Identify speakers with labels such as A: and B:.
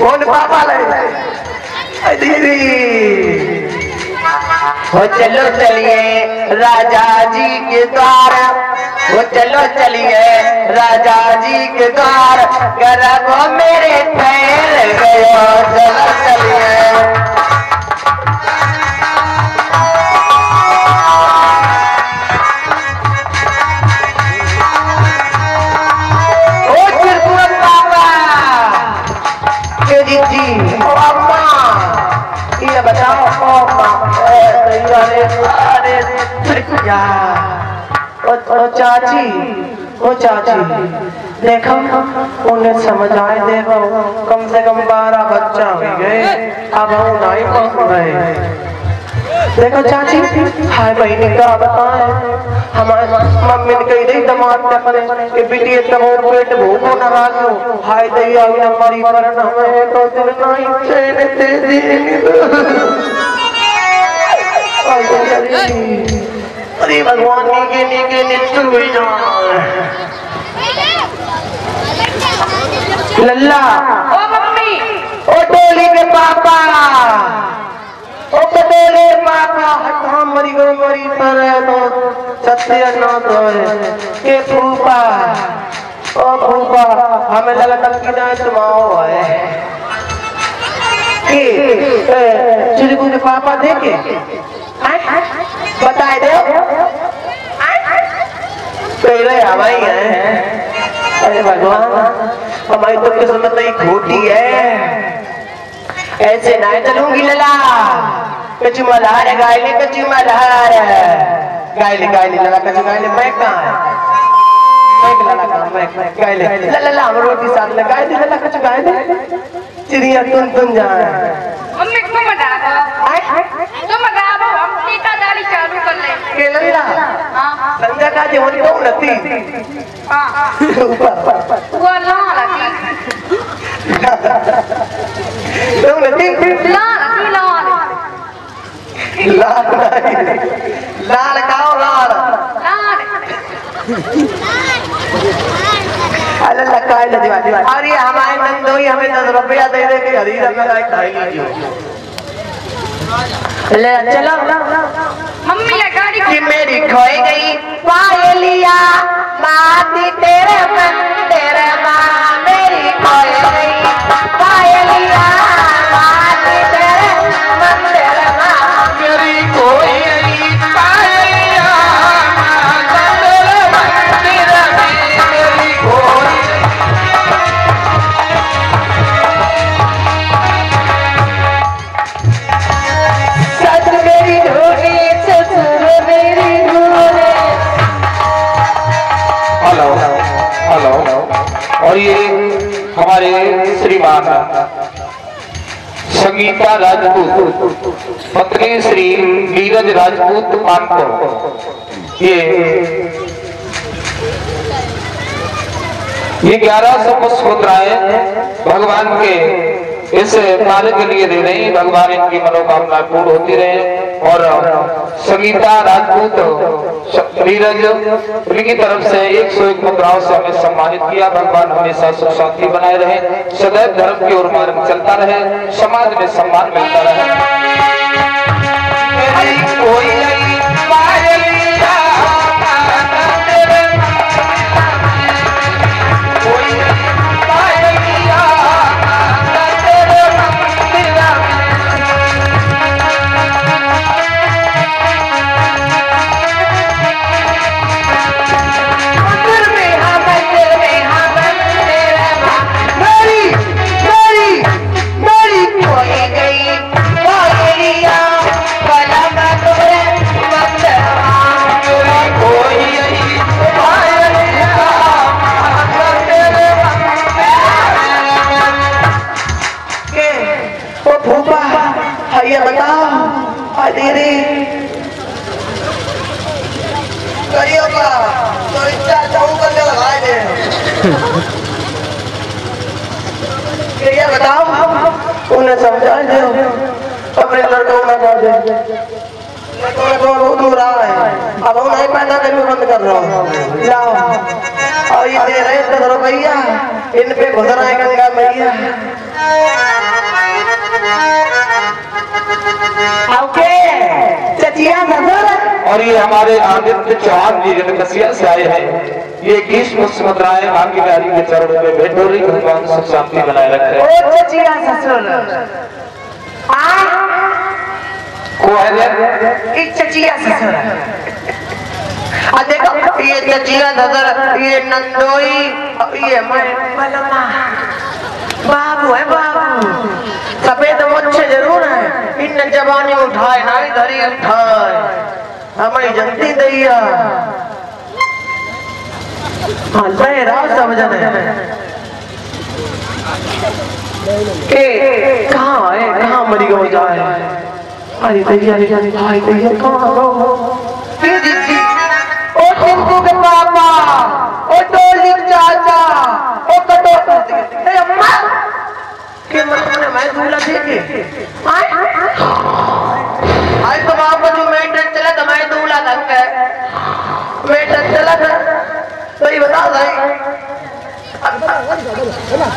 A: कौन पापा ले? दीदी। हो चलो चलिए राजा जी के द्वार। हो चलो चलिए राजा जी के द्वार। गर्भ मेरे फैल गयो। चलो चलिए। बताओ ओ चाची ओ चाची, देखो, उन्हें समझाए देखो, कम से कम बारह बच्चा अब हम नहीं पहुँच रहे देखो चाची हाय बहनी का बताए हमारे मम्मी ने कही दई दमाद ने अपने के बेटी तब वो पेट भूखो न राखो हाय दई आई न मरी मरन हमें तो दिल नहीं चैन दे दी अरे भगवान नीके नीके निश्चल हुई जाए लल्ला।
B: ओ मम्मी।
A: ओ डोली के पापा। ओ हटा गई पर तो सत्य न तो है के फूफा ओ फूफा हमें लगा तक की जाए तुम्हाओ है के चिड़कू के पापा देखे बताए दे रहे हवाई है अरे भगवान हमारी तो किस्मत ही खोटी है ऐसे ना चलूँगी लला कचू मल्हार गायले कचू मल्हार गायले गायले लला कचू गायले मैं कहाँ है मैं लला कहाँ मैं गायले लला लला हम रोटी साथ में गाय दे लला कचू गाय चिड़िया तुम तुम जाए
B: मम्मी तुम बता दो तुम बता दो हम सीता दाढ़ी चालू कर ले।
A: के लला
B: हाँ
A: का जो तो नती
B: हाँ। वो ला रखी
A: तो नती
B: ला
A: लाल। लाल खाओ लाल अरे लगा है लदी बात अरे हमारे नंदोई हमें दस रुपया दे दे के हरी रंग का एक खाई लीजिए ले चलो
B: मम्मी ये गाड़ी
A: कि मेरी खोई गई पायलिया माती तेरे मंदिर माँ
C: ये हमारे श्रीमान संगीता राजपूत, पत्नी श्री नीरज राजपूत मानपुर ये ये ग्यारह सौ पुष्पमुद्राएँ भगवान के इस कार्य के लिए दे रही भगवान इनकी मनोकामना पूर्ण होती रहे। और संगीता राजपूत, नीरज, उनकी तरफ़ से एक सौ एक मुद्राओं से हमें सम्मानित किया। भगवान हमेशा सुख शांति बनाए रहे, सदैव धर्म की ओर मार्ग चलता रहे, समाज में सम्मान मिलता रहे।
A: कोई बताओ अदीरी करियो का तो इच्छा चाहूँ करने लगाए दे कि बताओ उन्हें समझा दे अपने लड़कों में कह दे लड़कों कौन बहुत रहा है अब हम नहीं पैदा करने बंद कर रहा हूँ लाओ और ये दे रहे करो भैया इन पे गुजर आए गंगा मैया
C: और ये हमारे आदित्य चौहान जी जो कसिया से आए हैं। ये गीस मुस्मतराए माँ प्यारी के चरणों में भेंट हो रही भगवान सुख शांति बनाए रखे।
A: ओ चचिया ससुर। आ।
C: को है
A: चचिया ससुर। आ देखो ये चचिया ससुर ये नंदोई ये बाबू है बाबू सफ़ेद मुच्छे ज़रूर है इन जवानी उठाए, नारी धरी उठाए। हमारी जनती दैया। हाँ समझन के, कहाँ है, कहाँ मरी गो जाए? अरे दैया दैया गो अब-